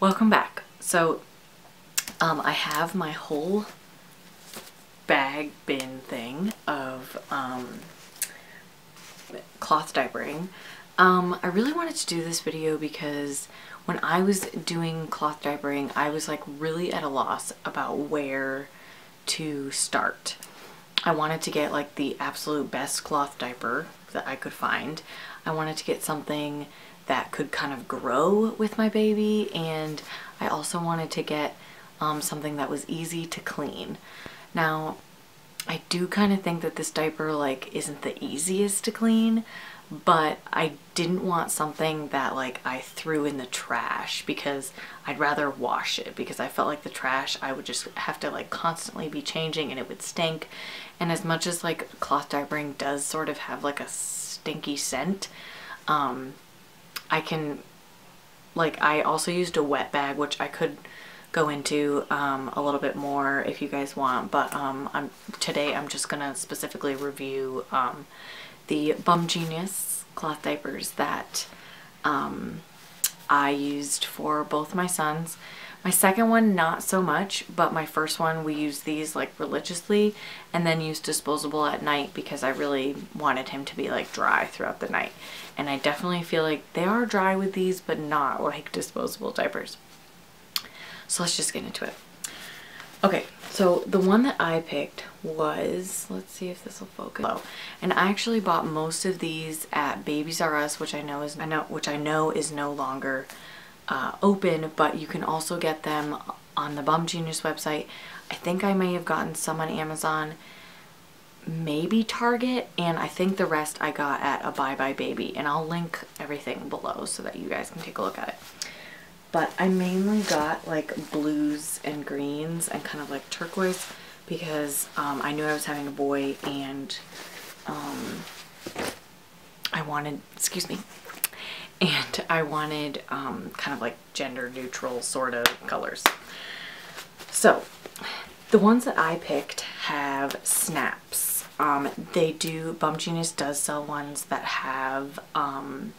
Welcome back. So um, I have my whole bag bin thing of um, cloth diapering. Um, I really wanted to do this video because when I was doing cloth diapering, I was like really at a loss about where to start. I wanted to get like the absolute best cloth diaper that I could find. I wanted to get something that could kind of grow with my baby and I also wanted to get um, something that was easy to clean. Now I do kind of think that this diaper like isn't the easiest to clean but I didn't want something that like I threw in the trash because I'd rather wash it because I felt like the trash I would just have to like constantly be changing and it would stink and as much as like cloth diapering does sort of have like a stinky scent um I can like I also used a wet bag which I could go into um, a little bit more if you guys want but um, I'm today I'm just gonna specifically review um, the Bum Genius cloth diapers that um, I used for both my sons. My second one, not so much, but my first one, we used these like religiously and then used disposable at night because I really wanted him to be like dry throughout the night. And I definitely feel like they are dry with these, but not like disposable diapers. So let's just get into it. Okay, so the one that I picked was, let's see if this will focus. Oh, and I actually bought most of these at Babies R Us, which I know is I know which I know is no longer uh, open, but you can also get them on the Bum Genius website. I think I may have gotten some on Amazon, maybe Target, and I think the rest I got at a Buy Buy Baby, and I'll link everything below so that you guys can take a look at it but I mainly got like blues and greens and kind of like turquoise because um, I knew I was having a boy and um, I wanted, excuse me, and I wanted um, kind of like gender neutral sort of colors. So the ones that I picked have snaps. Um, they do, Bum Genius does sell ones that have um,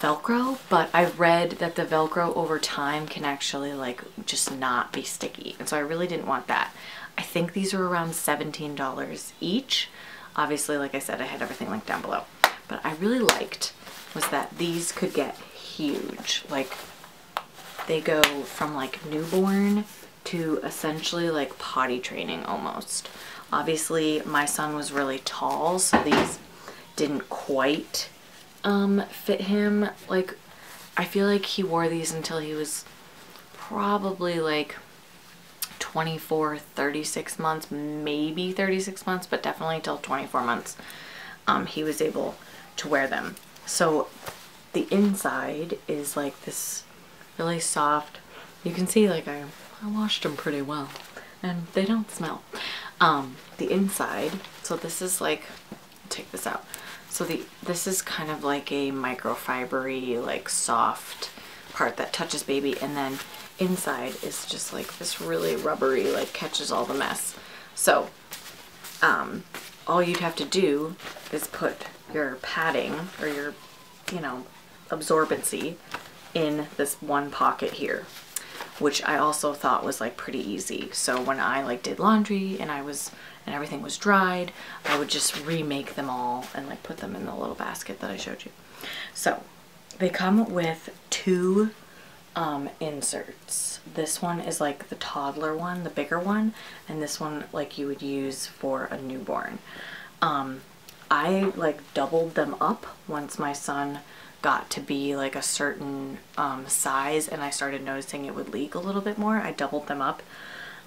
Velcro, but I've read that the Velcro over time can actually like just not be sticky. And so I really didn't want that. I think these are around $17 each. Obviously, like I said, I had everything linked down below. But I really liked was that these could get huge. Like they go from like newborn to essentially like potty training almost. Obviously, my son was really tall, so these didn't quite um, fit him. Like, I feel like he wore these until he was probably like 24, 36 months, maybe 36 months, but definitely till 24 months. Um, he was able to wear them. So the inside is like this really soft. You can see like I, I washed them pretty well and they don't smell. Um, the inside, so this is like, take this out. So the this is kind of like a microfibery, like soft part that touches baby and then inside is just like this really rubbery, like catches all the mess. So um, all you'd have to do is put your padding or your, you know, absorbency in this one pocket here which I also thought was like pretty easy. So when I like did laundry and I was and everything was dried, I would just remake them all and like put them in the little basket that I showed you. So they come with two um, inserts. This one is like the toddler one, the bigger one, and this one like you would use for a newborn. Um, I like doubled them up once my son got to be like a certain um, size and I started noticing it would leak a little bit more. I doubled them up.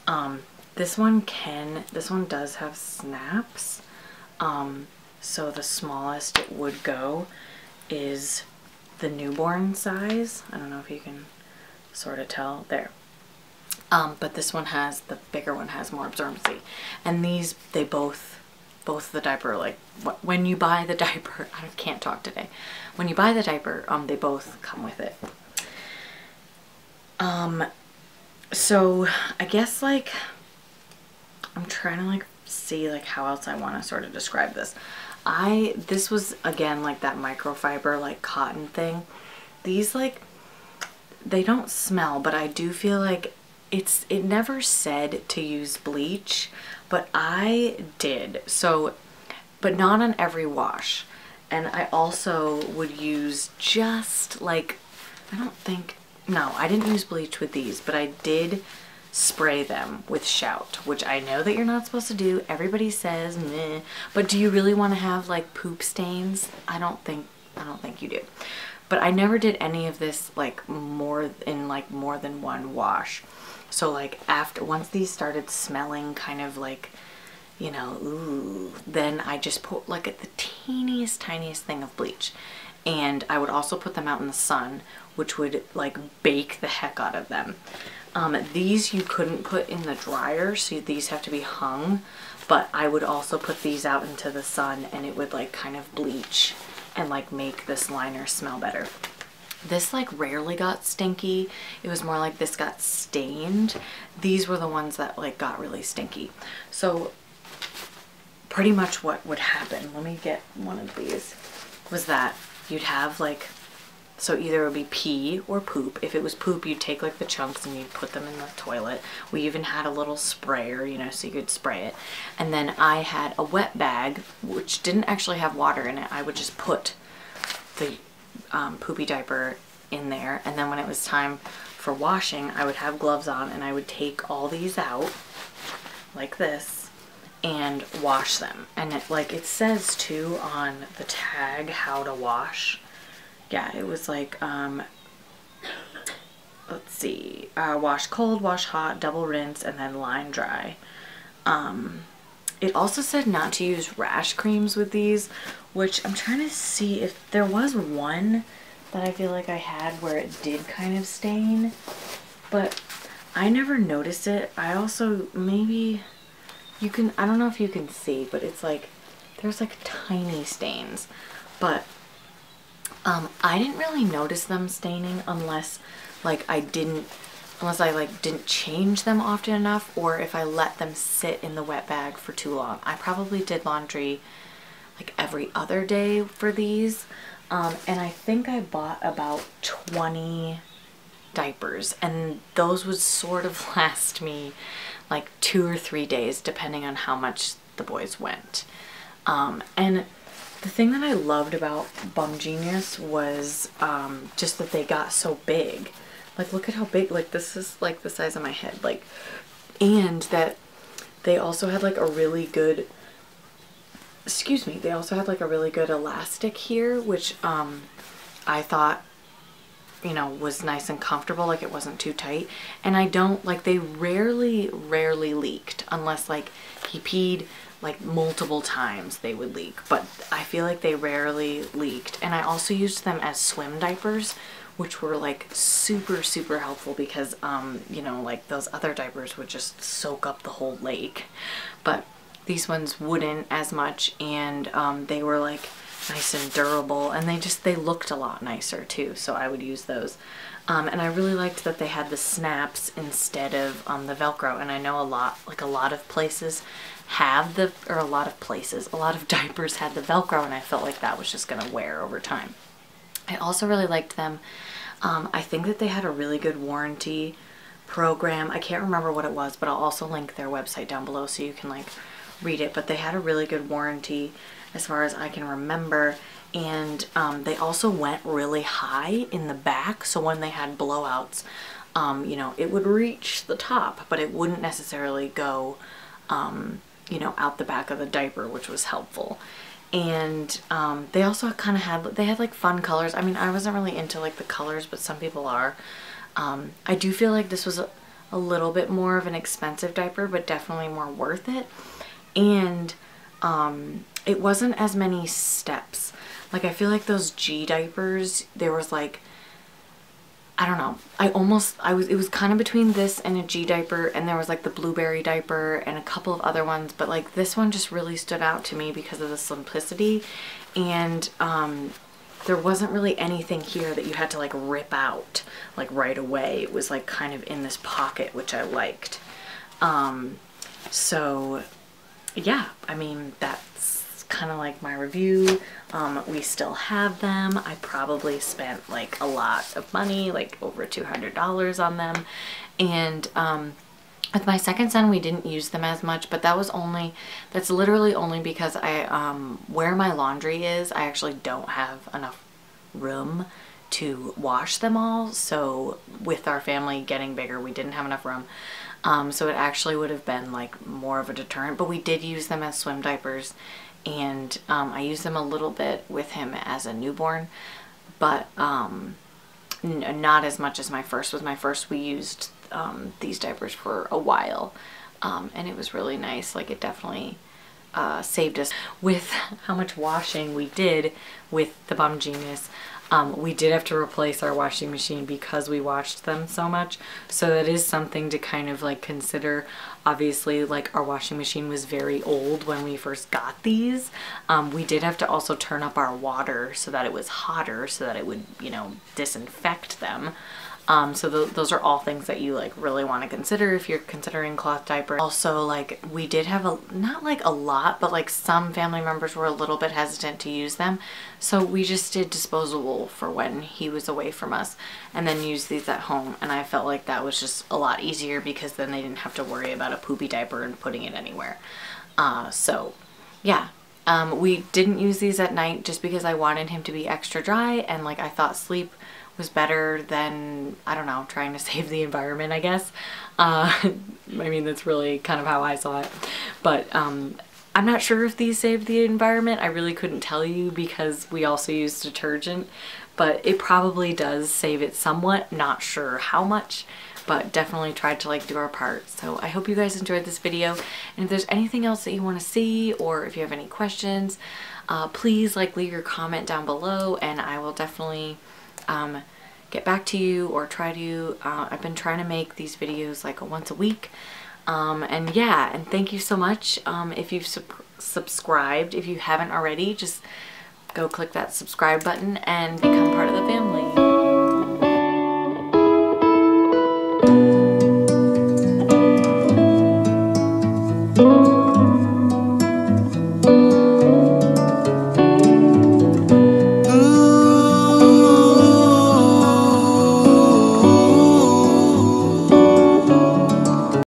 Um, this one can, this one does have snaps. Um, so the smallest it would go is the newborn size. I don't know if you can sort of tell there. Um, but this one has, the bigger one has more absorbency. And these, they both both the diaper like when you buy the diaper I can't talk today when you buy the diaper um they both come with it um so I guess like I'm trying to like see like how else I want to sort of describe this I this was again like that microfiber like cotton thing these like they don't smell, but I do feel like it's it never said to use bleach, but I did. So but not on every wash. And I also would use just like I don't think no, I didn't use bleach with these, but I did spray them with shout, which I know that you're not supposed to do. Everybody says meh, but do you really want to have like poop stains? I don't think I don't think you do. But I never did any of this like more in like more than one wash. So like after once these started smelling kind of like you know, ooh, then I just put like at the teeniest, tiniest thing of bleach. And I would also put them out in the sun, which would like bake the heck out of them. Um, these you couldn't put in the dryer, so these have to be hung. But I would also put these out into the sun and it would like kind of bleach and like make this liner smell better. This like rarely got stinky. It was more like this got stained. These were the ones that like got really stinky. So pretty much what would happen, let me get one of these, was that you'd have like, so either it would be pee or poop. If it was poop, you'd take like the chunks and you'd put them in the toilet. We even had a little sprayer, you know, so you could spray it. And then I had a wet bag, which didn't actually have water in it. I would just put the um, poopy diaper in there. And then when it was time for washing, I would have gloves on and I would take all these out like this and wash them. And it like it says too on the tag how to wash. Yeah, it was like um let's see, uh, wash cold, wash hot, double rinse, and then line dry. Um, it also said not to use rash creams with these, which I'm trying to see if there was one that I feel like I had where it did kind of stain, but I never noticed it. I also maybe you can, I don't know if you can see, but it's like, there's like tiny stains. But um, I didn't really notice them staining unless like I didn't, unless I like didn't change them often enough or if I let them sit in the wet bag for too long. I probably did laundry like every other day for these. Um, and I think I bought about 20 diapers and those would sort of last me like two or three days depending on how much the boys went. Um, and the thing that I loved about Bum Genius was um, just that they got so big. Like look at how big, like this is like the size of my head. Like, and that they also had like a really good, excuse me, they also had like a really good elastic here, which um, I thought you know, was nice and comfortable, like it wasn't too tight. And I don't, like they rarely, rarely leaked unless like he peed like multiple times they would leak. But I feel like they rarely leaked. And I also used them as swim diapers, which were like super, super helpful because, um, you know, like those other diapers would just soak up the whole lake. But these ones wouldn't as much and um, they were like nice and durable and they just they looked a lot nicer too so I would use those. Um, and I really liked that they had the snaps instead of um, the velcro and I know a lot like a lot of places have the or a lot of places a lot of diapers had the velcro and I felt like that was just gonna wear over time. I also really liked them um, I think that they had a really good warranty program. I can't remember what it was but I'll also link their website down below so you can like read it but they had a really good warranty as far as I can remember. And um, they also went really high in the back. So when they had blowouts, um, you know, it would reach the top, but it wouldn't necessarily go, um, you know, out the back of the diaper, which was helpful. And um, they also kind of had, they had like fun colors. I mean, I wasn't really into like the colors, but some people are. Um, I do feel like this was a, a little bit more of an expensive diaper, but definitely more worth it. And um, it wasn't as many steps. Like I feel like those G diapers, there was like, I don't know. I almost, I was, it was kind of between this and a G diaper and there was like the blueberry diaper and a couple of other ones, but like this one just really stood out to me because of the simplicity and um, there wasn't really anything here that you had to like rip out like right away. It was like kind of in this pocket, which I liked. Um, so yeah, I mean, that's kind of like my review. Um, we still have them. I probably spent like a lot of money, like over $200 on them. And um, with my second son, we didn't use them as much, but that was only, that's literally only because I, um, where my laundry is, I actually don't have enough room to wash them all. So with our family getting bigger, we didn't have enough room. Um, so it actually would have been like more of a deterrent, but we did use them as swim diapers and um, I used them a little bit with him as a newborn, but um, not as much as my first. was. my first, we used um, these diapers for a while um, and it was really nice. Like it definitely uh, saved us with how much washing we did with the Bum Genius. Um, we did have to replace our washing machine because we washed them so much. So that is something to kind of like consider. Obviously, like our washing machine was very old when we first got these. Um, we did have to also turn up our water so that it was hotter so that it would, you know, disinfect them. Um, so th those are all things that you like really want to consider if you're considering cloth diapers. Also like we did have a, not like a lot, but like some family members were a little bit hesitant to use them. So we just did disposable for when he was away from us and then use these at home. And I felt like that was just a lot easier because then they didn't have to worry about a poopy diaper and putting it anywhere. Uh, so yeah, um, we didn't use these at night just because I wanted him to be extra dry and like I thought sleep was better than, I don't know, trying to save the environment, I guess. Uh, I mean, that's really kind of how I saw it. But um, I'm not sure if these saved the environment. I really couldn't tell you because we also use detergent, but it probably does save it somewhat. Not sure how much, but definitely tried to like do our part. So I hope you guys enjoyed this video. And if there's anything else that you want to see or if you have any questions, uh, please like leave your comment down below and I will definitely um, get back to you or try to, uh, I've been trying to make these videos like once a week. Um, and yeah, and thank you so much. Um, if you've sub subscribed, if you haven't already, just go click that subscribe button and become part of the family.